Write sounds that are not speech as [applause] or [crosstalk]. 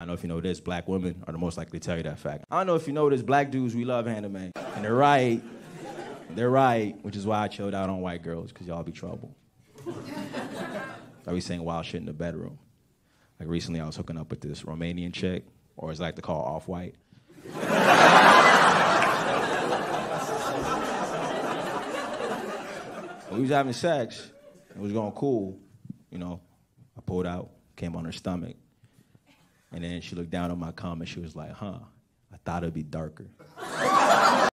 I don't know if you know this, black women are the most likely to tell you that fact. I don't know if you know this, black dudes, we love anime. And they're right. They're right, which is why I chilled out on white girls, because y'all be trouble. I be saying wild shit in the bedroom. Like recently, I was hooking up with this Romanian chick, or as I like to call off white. [laughs] we was having sex. It was going cool. You know, I pulled out, came on her stomach. And then she looked down on my comment. she was like, huh, I thought it'd be darker.